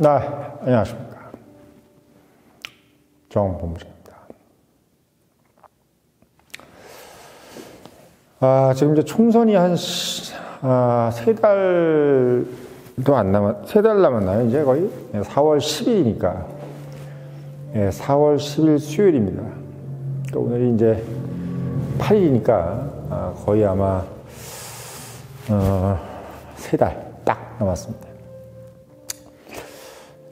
네, 안녕하십니까. 정본부장입니다. 아, 지금 이제 총선이 한, 아, 세 달도 안 남았, 세 달 남았나요? 이제 거의? 4월 10일이니까. 예, 4월 10일 수요일입니다. 그러니까 오늘이 이제 8일이니까, 아, 거의 아마, 어, 세 달 딱 남았습니다.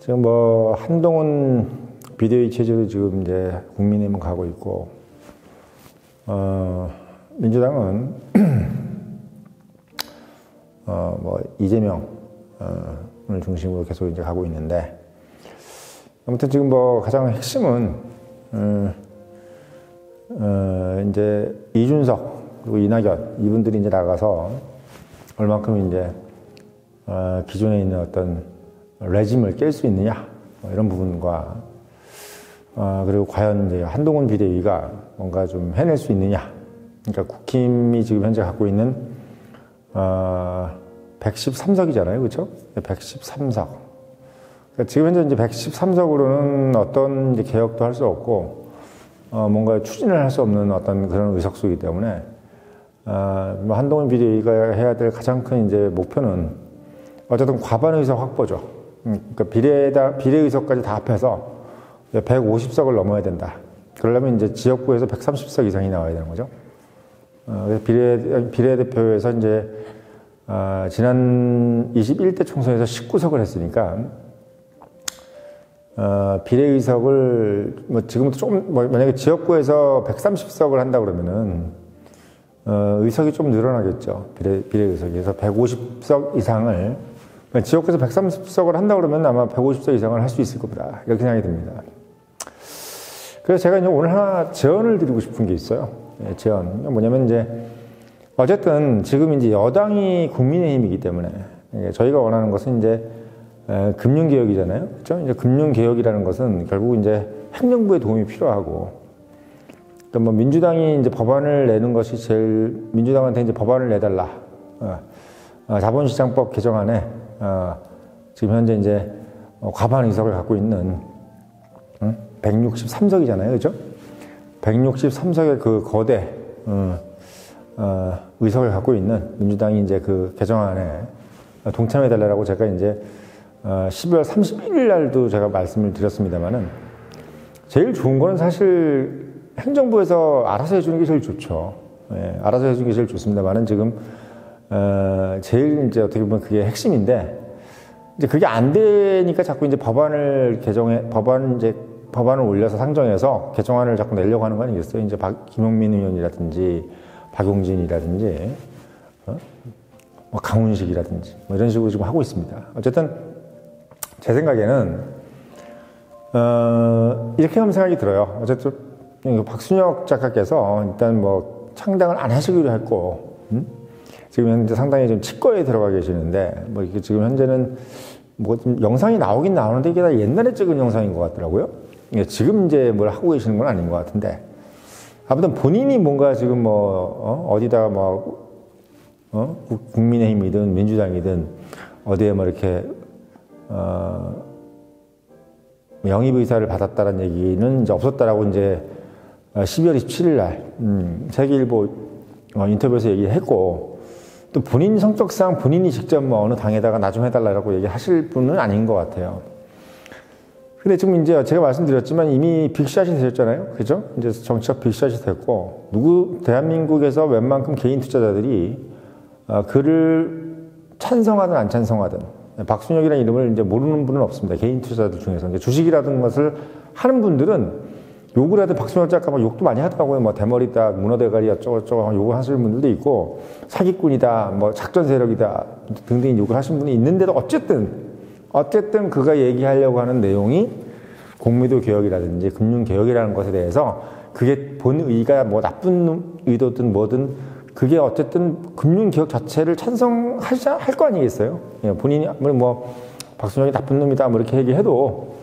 지금 뭐 한동훈 비대위 체제로 지금 이제 국민의힘은 가고 있고 어, 민주당은 어, 뭐 이재명을 중심으로 계속 이제 가고 있는데 아무튼 지금 뭐 가장 핵심은 어, 어, 이제 이준석 그리고 이낙연 이분들이 이제 나가서 얼만큼 이제 어, 기존에 있는 어떤 레짐을 깰 수 있느냐? 뭐 이런 부분과 어, 그리고 과연 이제 한동훈 비대위가 뭔가 좀 해낼 수 있느냐? 그러니까 국힘이 지금 현재 갖고 있는 어, 113석이잖아요. 그렇죠 113석. 그러니까 지금 현재 이제 113석으로는 어떤 이제 개혁도 할 수 없고 어, 뭔가 추진을 할 수 없는 어떤 그런 의석수이기 때문에 어, 뭐 한동훈 비대위가 해야 될 가장 큰 이제 목표는 어쨌든 과반 의석 확보죠. 음, 그러니까 비례다, 비례 의석까지 다 합해서 150석을 넘어야 된다. 그러려면 이제 지역구에서 130석 이상이 나와야 되는 거죠. 어, 비례, 비례대표에서 이제, 어, 지난 21대 총선에서 19석을 했으니까, 어, 비례의석을, 뭐 지금부터 조금, 뭐 만약에 지역구에서 130석을 한다 그러면은, 어, 의석이 좀 늘어나겠죠. 비례, 비례의석이. 그래서 150석 이상을 지역구에서 130석을 한다 그러면 아마 150석 이상을 할 수 있을 겁니다. 이렇게 생각이 듭니다. 그래서 제가 이제 오늘 하나 제언을 드리고 싶은 게 있어요. 예, 제언. 뭐냐면 이제 어쨌든 지금 이제 여당이 국민의힘이기 때문에 저희가 원하는 것은 이제 금융개혁이잖아요. 그렇죠? 이제 금융개혁이라는 것은 결국 이제 행정부의 도움이 필요하고 그러니까 뭐 민주당이 이제 법안을 내는 것이 제일 민주당한테 이제 법안을 내달라. 어, 어, 자본시장법 개정안에 어, 지금 현재 이제 어, 과반 의석을 갖고 있는 응? 163석이잖아요, 그죠? 163석의 그 거대 어, 어, 의석을 갖고 있는 민주당이 이제 그 개정안에 동참해 달라고 제가 이제 어, 12월 31일 날도 제가 말씀을 드렸습니다만은 제일 좋은 거는 사실 행정부에서 알아서 해주는 게 제일 좋죠. 예, 알아서 해주는 게 제일 좋습니다만은 지금 어, 제일 이제 어떻게 보면 그게 핵심인데 이제 그게 안 되니까 자꾸 이제 법안을 개정해 법안 이제 법안을 올려서 상정해서 개정안을 자꾸 내려고 하는 거 아니겠어요? 이제 박, 김용민 의원이라든지 박용진이라든지 어? 뭐 강훈식이라든지 뭐 이런 식으로 지금 하고 있습니다. 어쨌든 제 생각에는 어, 이렇게 하면 생각이 들어요. 어쨌든 박순혁 작가께서 일단 뭐 창당을 안 하시기로 했고 음? 지금 현재 상당히 좀 치과에 들어가 계시는데 뭐 이게 지금 현재는 뭐 좀 영상이 나오긴 나오는데 이게 다 옛날에 찍은 영상인 것 같더라고요. 지금 이제 뭘 하고 계시는 건 아닌 것 같은데 아무튼 본인이 뭔가 지금 뭐 어? 디다 뭐 어? 국민의힘이든 민주당이든 어디에 뭐 이렇게 어, 영입 의사를 받았다는 얘기는 이제 없었다라고 이제 12월 27일 날 음, 세계일보 어, 인터뷰에서 얘기했고 또 본인 성격상 본인이 직접 뭐 어느 당에다가 나 좀 해달라고 얘기하실 분은 아닌 것 같아요. 근데 지금 이제 제가 말씀드렸지만 이미 빅샷이 되셨잖아요. 그죠? 이제 정치적 빅샷이 됐고, 누구, 대한민국에서 웬만큼 개인 투자자들이 어, 그를 찬성하든 안 찬성하든, 박순혁이라는 이름을 이제 모르는 분은 없습니다. 개인 투자자들 중에서. 주식이라든 것을 하는 분들은 욕을 해도 박순혁 작가가 욕도 많이 하더라고요. 뭐 대머리다, 문어대가리 어쩌고저쩌고 욕을 하시는 분들도 있고 사기꾼이다, 뭐 작전 세력이다 등등 욕을 하시는 분이 있는데도 어쨌든 어쨌든 그가 얘기하려고 하는 내용이 공매도 개혁이라든지 금융 개혁이라는 것에 대해서 그게 본 의가 뭐 나쁜 의도든 뭐든 그게 어쨌든 금융 개혁 자체를 찬성하자 할거 아니겠어요? 예, 본인이 뭐 박순혁이 나쁜 놈이다 뭐 이렇게 얘기해도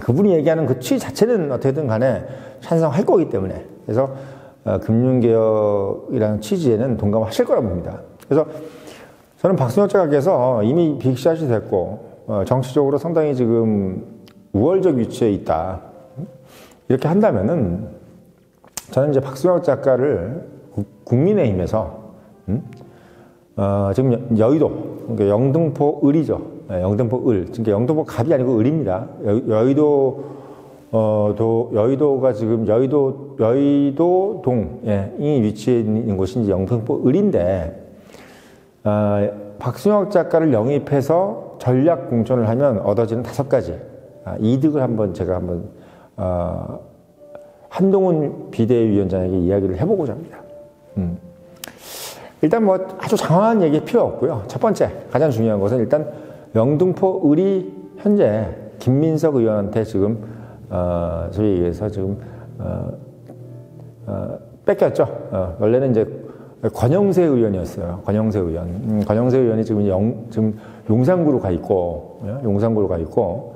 그분이 얘기하는 그 취지 자체는 어떻게든 간에 찬성할 거기 때문에 그래서 어, 금융개혁이라는 취지에는 동감하실 거라 봅니다. 그래서 저는 박승혁 작가께서 이미 빅샷이 됐고 어, 정치적으로 상당히 지금 우월적 위치에 있다. 이렇게 한다면은 저는 이제 박수혁 작가를 국민의힘에서 음? 어, 지금 여의도 그러니까 영등포 을이죠. 네, 영등포 을. 그러니까 영등포 갑이 아니고 을입니다. 여, 의도 어, 도, 여의도가 지금 여의도 여의도 동이 예, 위치해 있는 이제 영등포 을인데 어, 박순혁 작가를 영입해서 전략 공천을 하면 얻어지는 다섯 가지 아, 이득을 한번 제가 한번 어, 한동훈 비대위원장에게 이야기를 해보고자 합니다. 음. 일단 뭐 아주 장황한 얘기 필요 없고요. 첫 번째 가장 중요한 것은 일단 영등포 을이 현재 김민석 의원한테 지금 어, 소위 얘기해서 지금 어, 어, 뺏겼죠. 어, 원래는 이제 권영세 의원이었어요. 권영세 의원. 음, 권영세 의원이 지금 영, 지금 용산구로 가 있고, 예? 용산구로 가 있고,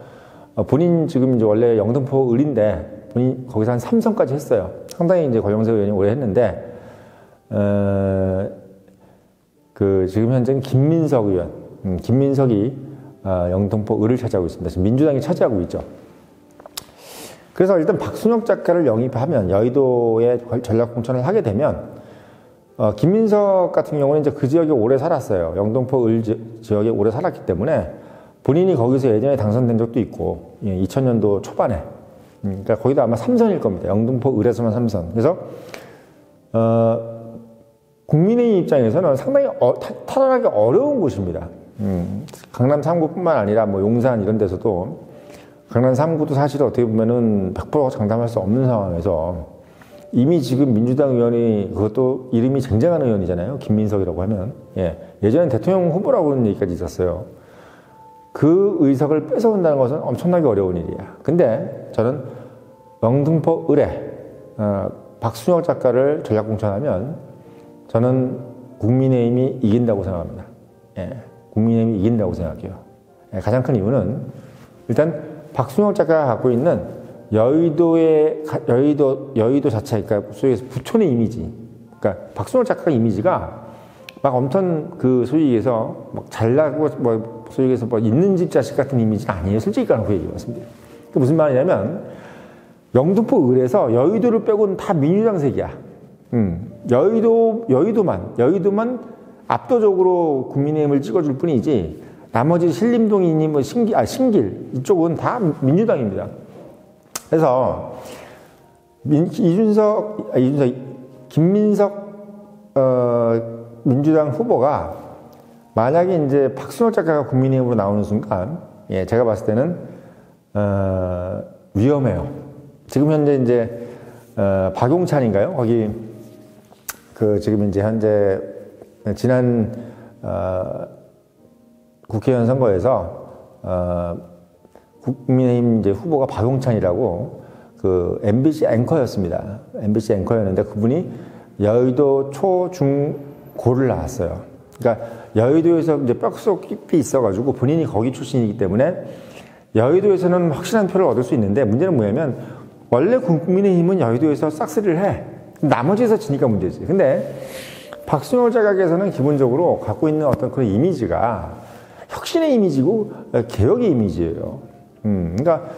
어, 본인 지금 이제 원래 영등포 을인데, 본인 거기서 한 삼성까지 했어요. 상당히 이제 권영세 의원이 오래 했는데, 어, 그 지금 현재는 김민석 의원, 음, 김민석이 어, 영등포 을을 차지하고 있습니다. 지금 민주당이 차지하고 있죠. 그래서 일단 박순혁 작가를 영입하면 여의도에 전략 공천을 하게 되면 어, 김민석 같은 경우는 이제 그 지역에 오래 살았어요. 영등포 을 지역에 오래 살았기 때문에 본인이 거기서 예전에 당선된 적도 있고, 예, 2000년도 초반에. 음, 그러니까 거기도 아마 삼선일 겁니다. 영등포 을에서만 삼선. 그래서, 어, 국민의 입장에서는 상당히 어, 탈환하기 어려운 곳입니다. 음, 강남 3구뿐만 아니라 뭐 용산 이런 데서도 강남 3구도 사실 어떻게 보면은 100% 장담할 수 없는 상황에서 이미 지금 민주당 의원이 그것도 이름이 쟁쟁한 의원이잖아요. 김민석이라고 하면. 예. 예전엔 대통령 후보라고 하는 얘기까지 있었어요. 그 의석을 뺏어온다는 것은 엄청나게 어려운 일이야. 근데 저는 영등포 을에 어, 박순혁 작가를 전략 공천하면 저는 국민의힘이 이긴다고 생각합니다. 예. 국민의힘이 이긴다고 생각해요. 예. 가장 큰 이유는 일단 박순혁 작가가 갖고 있는 여의도의 여의도 여의도 자체 그러니까 소위에서 부촌의 이미지 그러니까 박순호 작가 이미지가 막 엄청 그 소위 얘기해서 막 잘나고 뭐 소위 얘기해서 뭐 있는 집 자식 같은 이미지가 아니에요 솔직히 까놓고 얘기해봤습니다 그 무슨 말이냐면 영등포 을에서 여의도를 빼고는 다 민주당 색이야 음, 여의도 여의도만 여의도만 압도적으로 국민의힘을 찍어줄 뿐이지 나머지 신림동이니 뭐 신길 아 신길 이쪽은 다 민주당입니다. 그래서 민, 이준석, 아, 이준석, 김민석 어, 민주당 후보가 만약에 이제 박순호 작가가 국민의힘으로 나오는 순간, 예, 제가 봤을 때는 어, 위험해요. 지금 현재 이제 어, 박용찬인가요? 거기 그 지금 이제 현재 지난 어, 국회의원 선거에서 어, 국민의힘 이제 후보가 박용찬이라고 그 MBC 앵커였습니다. MBC 앵커였는데 그분이 여의도 초, 중, 고를 나왔어요. 그러니까 여의도에서 이제 뼛속 깊이 있어가지고 본인이 거기 출신이기 때문에 여의도에서는 확실한 표를 얻을 수 있는데 문제는 뭐냐면 원래 국민의힘은 여의도에서 싹쓸이를 해. 나머지에서 지니까 문제지. 근데 박순호 자각에서는 기본적으로 갖고 있는 어떤 그런 이미지가 혁신의 이미지고 개혁의 이미지예요. 음, 그러니까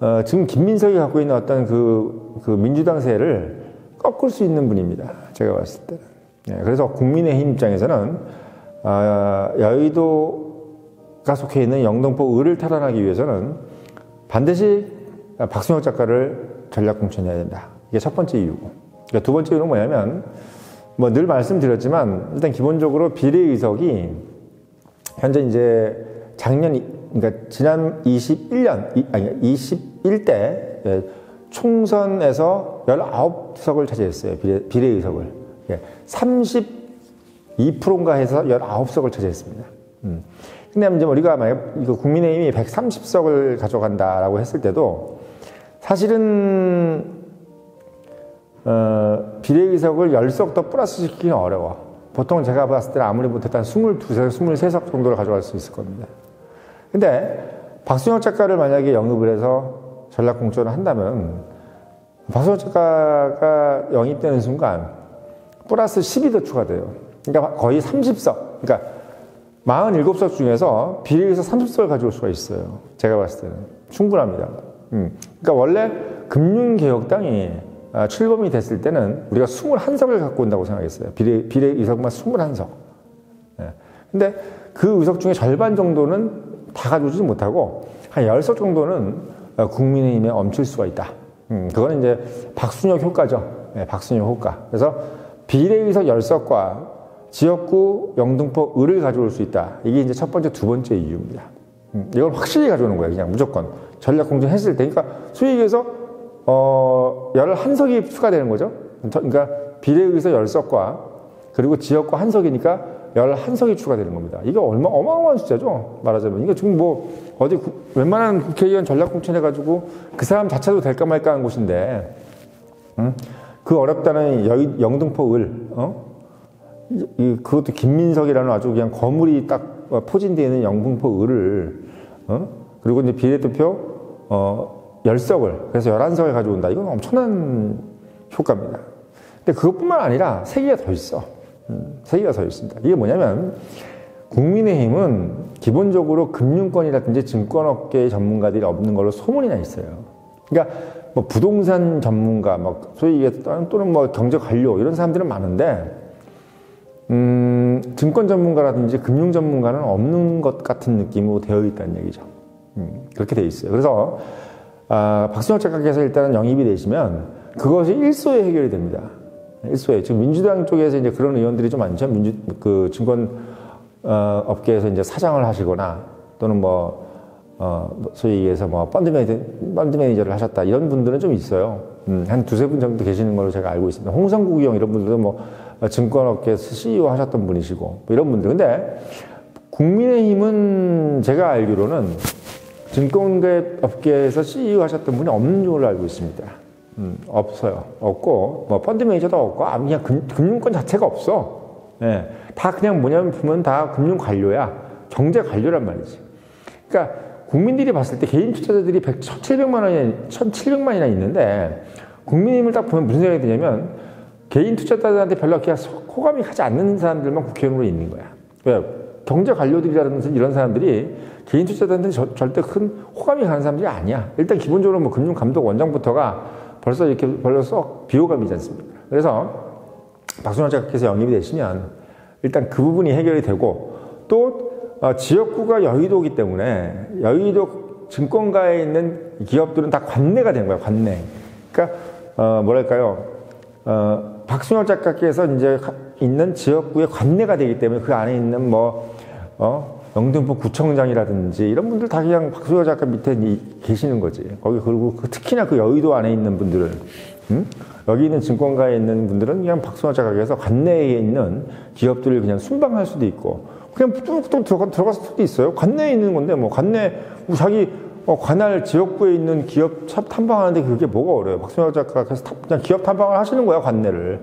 어, 지금 김민석이 갖고 있는 어떤 그, 그 민주당 세를 꺾을 수 있는 분입니다. 제가 봤을 때. 네, 그래서 국민의힘 입장에서는 어, 여의도가 속해 있는 영등포 을을 탈환하기 위해서는 반드시 박순혁 작가를 전략 공천해야 된다. 이게 첫 번째 이유고. 그러니까 두 번째 이유는 뭐냐면 뭐 늘 말씀드렸지만 일단 기본적으로 비례의석이 현재 이제 작년 그러니까 지난 21년 아니 21대 예, 총선에서 19석을 차지했어요. 비례, 비례 의석을. 예, 32%인가 해서 19석을 차지했습니다. 음. 근데 이제 우리가 만약 이거 국민의힘이 130석을 가져간다라고 했을 때도 사실은 어, 비례의석을 10석 더 플러스 시키기는 어려워. 보통 제가 봤을 때 아무리 못했다 22석, 23석 정도를 가져갈 수 있을 겁니다. 근데 박순혁 작가를 만약에 영입을 해서 전략 공천을 한다면 박순혁 작가가 영입되는 순간 플러스 10이 더 추가돼요. 그러니까 거의 30석. 그러니까 47석 중에서 비례해서 30석을 가져올 수가 있어요. 제가 봤을 때는. 충분합니다. 음. 그러니까 원래 금융개혁당이 아, 출범이 됐을 때는 우리가 21석을 갖고 온다고 생각했어요. 비례, 비례 의석만 21석. 예. 근데 그 의석 중에 절반 정도는 다 가져오지 못하고 한 10석 정도는 어, 국민의힘에 엄칠 수가 있다. 음, 그거는 이제 박순혁 효과죠. 네, 박순혁 효과. 그래서 비례 의석 10석과 지역구 영등포 을을 가져올 수 있다. 이게 이제 첫 번째, 두 번째 이유입니다. 음, 이걸 확실히 가져오는 거예요. 그냥 무조건. 전략 공천했을 때. 그러니까 소위 얘기해서, 어, 11석이 추가되는 거죠. 그러니까 비례의석 10석과 그리고 지역구 한 석이니까 11석이 추가되는 겁니다. 이게 얼마, 어마어마한 숫자죠. 말하자면. 이게 지금 뭐, 어디, 구, 웬만한 국회의원 전략 공천 해가지고 그 사람 자체도 될까 말까 한 곳인데, 음? 그 어렵다는 여, 영등포 을, 어? 이, 그것도 김민석이라는 아주 그냥 거물이 딱 포진되어 있는 영등포 을을, 어? 그리고 이제 비례대표, 어, 10석을, 그래서 11석을 가져온다. 이건 엄청난 효과입니다. 근데 그것뿐만 아니라 세 개가 더 있어. 음, 세 개가 더 있습니다. 이게 뭐냐면, 국민의힘은 기본적으로 금융권이라든지 증권업계의 전문가들이 없는 걸로 소문이 나 있어요. 그러니까 뭐 부동산 전문가, 뭐 소위 얘기 또는 뭐 경제 관료 이런 사람들은 많은데 음, 증권 전문가라든지 금융 전문가는 없는 것 같은 느낌으로 되어 있다는 얘기죠. 음, 그렇게 되어 있어요. 그래서 아, 박순혁 작가께서 일단은 영입이 되시면 그것이 일소에 해결이 됩니다. 일소에 지금 민주당 쪽에서 이제 그런 의원들이 좀 많죠. 민주 그 증권 어, 업계에서 이제 사장을 하시거나 또는 뭐 어, 뭐 소위 얘기해서 뭐 펀드 매니저, 펀드 매니저를 하셨다 이런 분들은 좀 있어요. 음, 한 두세 분 정도 계시는 걸로 제가 알고 있습니다. 홍성국이 형 이런 분들도 뭐 증권업계에서 CEO 하셨던 분이시고 뭐 이런 분들. 근데 국민의힘은 제가 알기로는 증권업계에서 CEO 하셨던 분이 없는 걸로 알고 있습니다. 음, 없어요. 없고 뭐 펀드 매니저도 없고 아 그냥 금, 금융권 자체가 없어. 예, 다 그냥 뭐냐면 보면 다 금융 관료야. 경제 관료란 말이지. 그러니까 국민들이 봤을 때 개인 투자자들이 1 700만 원이 1,700만이나 있는데 국민의힘을 딱 보면 무슨 생각이 드냐면 개인 투자자들한테 별로 그렇게 호감이 가지 않는 사람들만 국회의원으로 있는 거야. 왜? 경제 관료들이라든지 이런 사람들이 개인 투자자한테 절대 큰 호감이 가는 사람들이 아니야. 일단 기본적으로 뭐 금융감독 원장부터가 벌써 이렇게 벌써 비호감이지 않습니까? 그래서 박순환 작가께서 영입이 되시면 일단 그 부분이 해결이 되고 또 어, 지역구가 여의도이기 때문에 여의도 증권가에 있는 기업들은 다 관내가 된 거예요. 관내. 그러니까 어, 뭐랄까요? 어, 박순혁 작가께서 이제 있는 지역구의 관내가 되기 때문에 그 안에 있는 뭐 어, 영등포 구청장이라든지 이런 분들 다 그냥 박수혁 작가 밑에 계시는 거지. 거기 그리고 그 특히나 그 여의도 안에 있는 분들은 음? 여기 있는 증권가에 있는 분들은 그냥 박수혁 작가께서 관내에 있는 기업들을 그냥 순방할 수도 있고 그냥 뚝뚝 들어가, 들어갈 수도 있어요. 관내에 있는 건데, 뭐, 관내, 뭐 자기, 어, 관할 지역구에 있는 기업 탐방하는데 그게 뭐가 어려워요. 박순혁 작가가 그래서 그냥 기업 탐방을 하시는 거야, 관내를.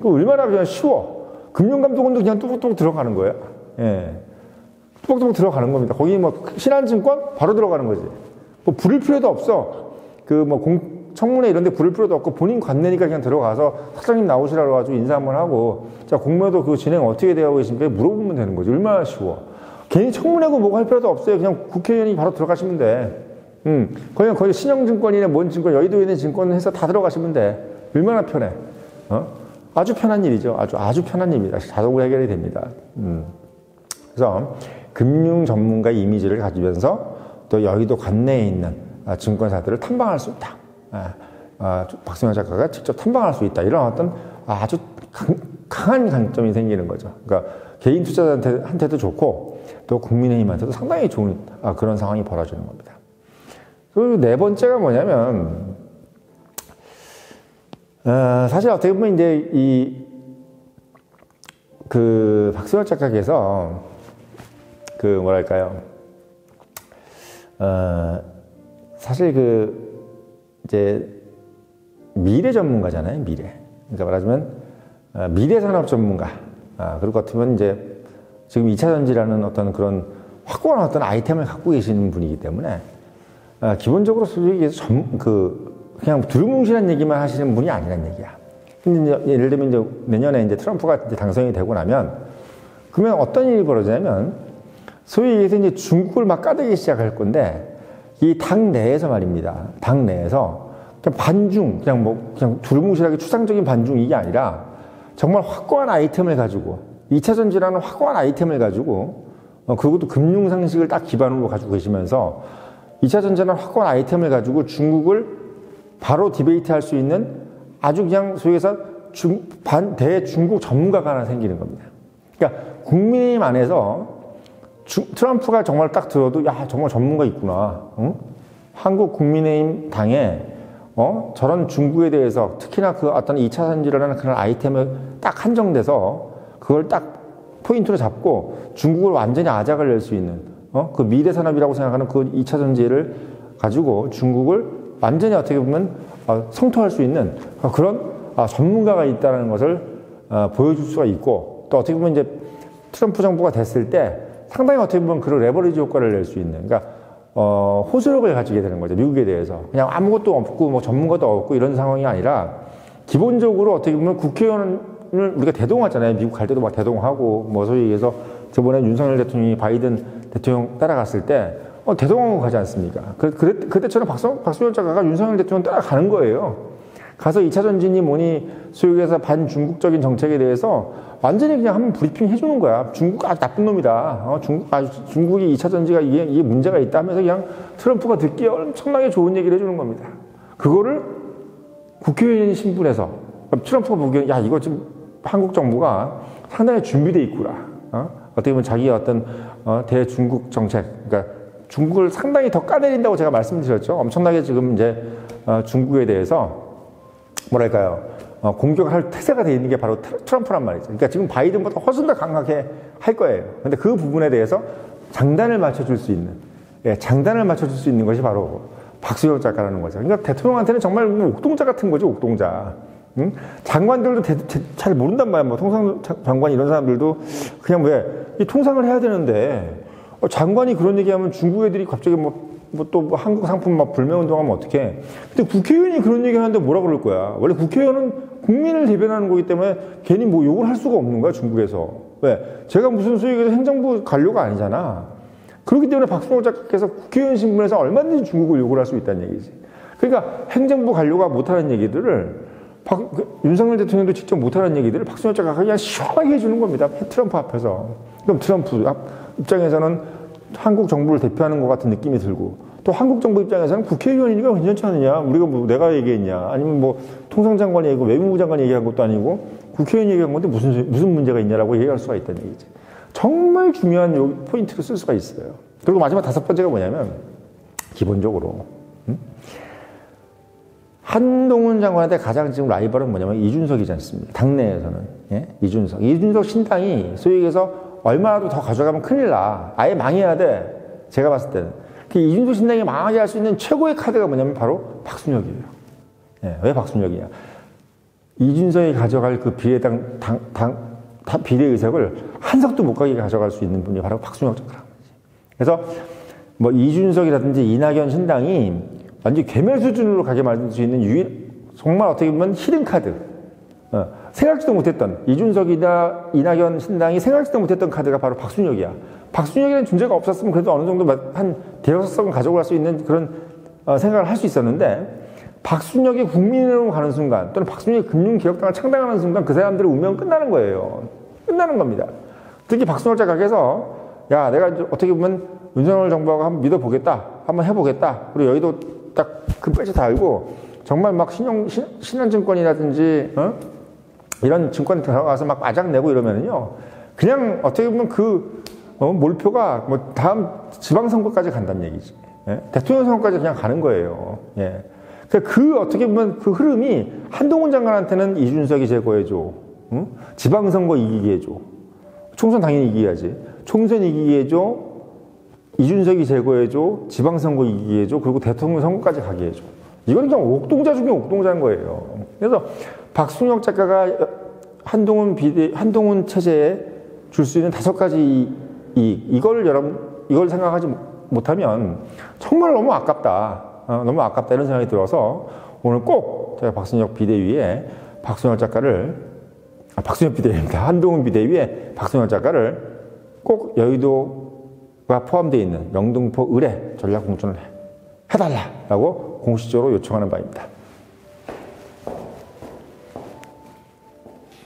그 얼마나 그냥 쉬워. 금융감독원도 그냥 뚝뚝 들어가는 거야. 예. 뚝뚝 들어가는 겁니다. 거기 뭐, 신한증권? 바로 들어가는 거지. 뭐, 부릴 필요도 없어. 그 뭐, 공, 청문회 이런 데 부를 필요도 없고 본인 관내니까 그냥 들어가서 사장님 나오시라고 가지고 인사 한번 하고 자 공모도 그 진행 어떻게 되어 계십니까 물어보면 되는 거죠 얼마나 쉬워 괜히 청문회고 뭐고 할 필요도 없어요 그냥 국회의원이 바로 들어가시면 돼 음, 그냥 거기 신영증권이나 뭔 증권 여의도에 있는 증권 해서 다 들어가시면 돼 얼마나 편해 어? 아주 편한 일이죠 아주 아주 편한 일입니다 자동으로 해결이 됩니다 음. 그래서 금융 전문가 이미지를 가지면서 또 여의도 관내에 있는 증권사들을 탐방할 수 있다 아, 아, 박승현 작가가 직접 탐방할 수 있다. 이런 어떤 아주 강한 강점이 생기는 거죠. 그러니까 개인 투자자한테도 좋고 또 국민의힘한테도 상당히 좋은 아, 그런 상황이 벌어지는 겁니다. 그리고 네 번째가 뭐냐면 어, 사실 어떻게 보면 이제 이 그 박수혁 작가께서 그 뭐랄까요 어, 사실 그 이제 미래 전문가잖아요, 미래. 그러니까 말하자면 어, 미래 산업 전문가. 아, 것 같으면 이제 지금 2차 전지라는 어떤 그런 확고한 어떤 아이템을 갖고 계시는 분이기 때문에 아, 기본적으로 솔직히 전, 그 그냥 두루뭉실한 얘기만 하시는 분이 아니란 얘기야. 근데 이제 예를 들면 이제 내년에 이제 트럼프가 이제 당선이 되고 나면 그러면 어떤 일이 벌어지냐면 소위 얘기해서 이제 중국을 막 까대기 시작할 건데 이 당 내에서 말입니다. 당 내에서 그냥 반중, 그냥 뭐 그냥 두루뭉실하게 추상적인 반중 이게 아니라 정말 확고한 아이템을 가지고 2차 전지라는 확고한 아이템을 가지고 어, 그것도 금융 상식을 딱 기반으로 가지고 계시면서 2차 전지라는 확고한 아이템을 가지고 중국을 바로 디베이트 할 수 있는 아주 그냥 소위 해서 중, 반, 대중국 전문가가 하나 생기는 겁니다. 그러니까 국민의힘 안에서 주, 트럼프가 정말 딱 들어도 야 정말 전문가 있구나. 응? 한국 국민의힘 당에 어? 저런 중국에 대해서 특히나 그 어떤 2차 전지라는 그런 아이템을 딱 한정돼서 그걸 딱 포인트로 잡고 중국을 완전히 아작을 낼 수 있는 어? 그 미래 산업이라고 생각하는 그 2차 전지를 가지고 중국을 완전히 어떻게 보면 어, 성토할 수 있는 그런 아, 전문가가 있다는 것을 어, 보여줄 수가 있고 또 어떻게 보면 이제 트럼프 정부가 됐을 때 상당히 어떻게 보면 그런 레버리지 효과를 낼 수 있는, 그러니까, 어, 호소력을 가지게 되는 거죠. 미국에 대해서. 그냥 아무것도 없고, 뭐 전문가도 없고 이런 상황이 아니라, 기본적으로 어떻게 보면 국회의원을 우리가 대동하잖아요. 미국 갈 때도 막 대동하고, 뭐 소위 얘기해서 저번에 윤석열 대통령이 바이든 대통령 따라갔을 때, 어, 대동하고 가지 않습니까? 그, 그, 그때처럼 박수, 박수현 작가가 윤석열 대통령 따라가는 거예요. 가서 2차 전진이 뭐니 소유에서 반중국적인 정책에 대해서 완전히 그냥 한번 브리핑 해주는 거야. 중국 아주 나쁜 놈이다. 어, 중국, 아, 중국이 2차 전지가 이게, 이게 문제가 있다 하면서 그냥 트럼프가 듣기에 엄청나게 좋은 얘기를 해주는 겁니다. 그거를 국회의원 신분에서 트럼프가 보기엔 야, 이거 지금 한국 정부가 상당히 준비돼 있구나. 어? 어떻게 보면 자기의 어떤 어, 대중국 정책, 그러니까 중국을 상당히 더 까내린다고 제가 말씀드렸죠. 엄청나게 지금 이제 어, 중국에 대해서 뭐랄까요. 어, 공격할 태세가 돼 있는 게 바로 트럼프란 말이죠. 그러니까 지금 바이든보다 훨씬 더 강하게 할 거예요. 근데 그 부분에 대해서 장단을 맞춰줄 수 있는, 예, 장단을 맞춰줄 수 있는 것이 바로 박수영 작가라는 거죠. 그러니까 대통령한테는 정말 뭐 옥동자 같은 거죠, 옥동자. 응? 장관들도 대, 대, 잘 모른단 말이야. 뭐 통상 장관 이런 사람들도 그냥 왜, 이 통상을 해야 되는데, 어, 장관이 그런 얘기하면 중국 애들이 갑자기 뭐 뭐또 뭐 한국 상품 막 불매운동하면 어떡해. 근데 국회의원이 그런 얘기 하는데 뭐라 그럴 거야. 원래 국회의원은 국민을 대변하는 거기 때문에 괜히 뭐 욕을 할 수가 없는 거야, 중국에서. 왜? 제가 무슨 소위에서 행정부 관료가 아니잖아. 그렇기 때문에 박수홍 작가께서 국회의원 신분에서 얼마든지 중국을 욕을 할 수 있다는 얘기지. 그러니까 행정부 관료가 못하는 얘기들을 박, 그, 윤석열 대통령도 직접 못하는 얘기들을 박수홍 작가가 그냥 시원하게 해주는 겁니다. 트럼프 앞에서. 그럼 트럼프 입장에서는 한국 정부를 대표하는 것 같은 느낌이 들고 또 한국 정부 입장에서는 국회의원이니까 괜찮지 않느냐? 우리가 뭐 내가 얘기했냐? 아니면 뭐 통상장관이 얘기고 외무부 장관이 얘기한 것도 아니고 국회의원이 얘기한 건데 무슨 무슨 문제가 있냐라고 얘기할 수가 있다는 얘기지. 정말 중요한 요 포인트를 쓸 수가 있어요. 그리고 마지막 다섯 번째가 뭐냐면 기본적으로 음? 한동훈 장관한테 가장 지금 라이벌은 뭐냐면 이준석이지 않습니까? 당내에서는. 예? 이준석. 이준석 신당이 소위 얘기해서 얼마라도 더 가져가면 큰일 나. 아예 망해야 돼. 제가 봤을 때는. 그 이준석 신당이 망하게 할 수 있는 최고의 카드가 뭐냐면 바로 박순혁이에요. 예, 왜 박순혁이냐. 이준석이 가져갈 그 비례당, 당, 당, 비례의석을 한석도 못 가게 가져갈 수 있는 분이 바로 박순혁 작가라는 거지. 그래서 뭐 이준석이라든지 이낙연 신당이 완전 괴멸 수준으로 가게 만들 수 있는 유일, 정말 어떻게 보면 히든 카드. 어, 생각지도 못했던 이준석이나 이낙연 신당이 생각지도 못했던 카드가 바로 박순혁이야. 박순혁이라는 존재가 없었으면 그래도 어느 정도 한 대여섯 석은 가져갈 수 있는 그런 어, 생각을 할 수 있었는데 박순혁이 국민으로 가는 순간 또는 박순혁이 금융기획당을 창당하는 순간 그 사람들의 운명은 끝나는 거예요. 끝나는 겁니다. 특히 박순혁 작가께서 야 내가 어떻게 보면 윤석열 정부하고 한번 믿어보겠다. 한번 해보겠다. 그리고 여의도 딱그 배치 다 알고 정말 막 신용, 신, 신한증권이라든지 어? 이런 증권 들어가서 막 마장 내고 이러면은요, 그냥 어떻게 보면 그 어, 몰표가 뭐 다음 지방선거까지 간다는 얘기지. 예? 대통령 선거까지 그냥 가는 거예요. 예. 그러니까 그 어떻게 보면 그 흐름이 한동훈 장관한테는 이준석이 제거해줘. 응? 지방선거 이기게 해줘. 총선 당연히 이기야지. 총선 이기게 해줘. 이준석이 제거해줘. 지방선거 이기게 해줘. 그리고 대통령 선거까지 가게 해줘. 이건 그냥 옥동자 중에 옥동자인 거예요. 그래서 박순혁 작가가 한동훈 비대, 한동훈 체제에 줄 수 있는 다섯 가지 이, 이걸 여러분, 이걸 생각하지 못하면 정말 너무 아깝다. 어, 너무 아깝다. 이런 생각이 들어서 오늘 꼭 제가 박순혁 비대위에 박순혁 작가를, 아, 박순혁 비대위입니다. 한동훈 비대위에 박순혁 작가를 꼭 여의도 가 포함되어 있는 영등포 의뢰 전략 공천을 해달라라고 공식적으로 요청하는 바입니다.